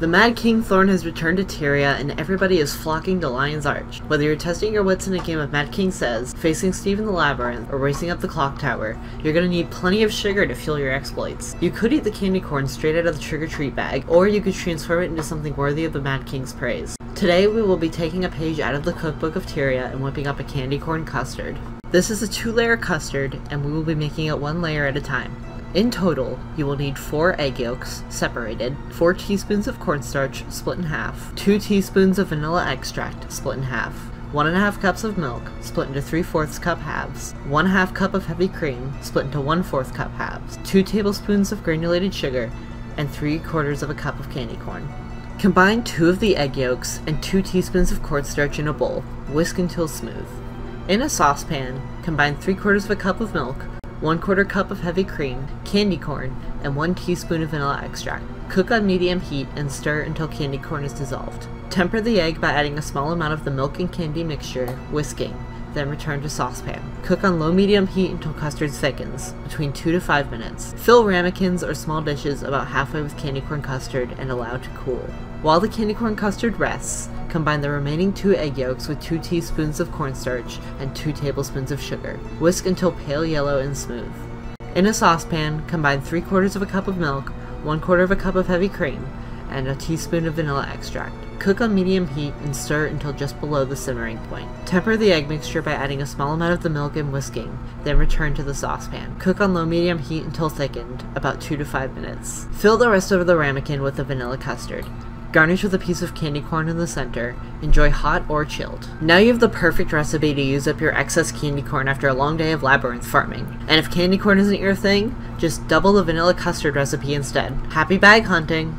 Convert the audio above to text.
The Mad King Thorn has returned to Tyria, and everybody is flocking to Lion's Arch. Whether you're testing your wits in a game of Mad King Says, facing Steve in the Labyrinth, or racing up the clock tower, you're gonna need plenty of sugar to fuel your exploits. You could eat the candy corn straight out of the trick-or-treat bag, or you could transform it into something worthy of the Mad King's praise. Today we will be taking a page out of the cookbook of Tyria and whipping up a candy corn custard. This is a two-layer custard, and we will be making it one layer at a time. In total, you will need 4 egg yolks, separated, 4 teaspoons of cornstarch, split in half, 2 teaspoons of vanilla extract, split in half, 1 1/2 cups of milk, split into 3 fourths cup halves, 1 half cup of heavy cream, split into 1 4th cup halves, 2 tablespoons of granulated sugar, and 3 quarters of a cup of candy corn. Combine 2 of the egg yolks and 2 teaspoons of cornstarch in a bowl, whisk until smooth. In a saucepan, combine 3 quarters of a cup of milk, 1 quarter cup of heavy cream, candy corn, and 1 teaspoon of vanilla extract. Cook on medium heat and stir until candy corn is dissolved. Temper the egg by adding a small amount of the milk and candy mixture, whisking, then return to saucepan. Cook on low-medium heat until custard thickens, between 2 to 5 minutes. Fill ramekins or small dishes about halfway with candy corn custard and allow to cool. While the candy corn custard rests, combine the remaining 2 egg yolks with 2 teaspoons of cornstarch and 2 tablespoons of sugar. Whisk until pale yellow and smooth. In a saucepan, combine 3 quarters of a cup of milk, 1 quarter of a cup of heavy cream, and a teaspoon of vanilla extract. Cook on medium heat and stir until just below the simmering point. Temper the egg mixture by adding a small amount of the milk and whisking, then return to the saucepan. Cook on low medium heat until thickened, about 2 to 5 minutes. Fill the rest of the ramekin with the vanilla custard. Garnish with a piece of candy corn in the center. Enjoy hot or chilled. Now you have the perfect recipe to use up your excess candy corn after a long day of labyrinth farming. And if candy corn isn't your thing, just double the vanilla custard recipe instead. Happy bag hunting!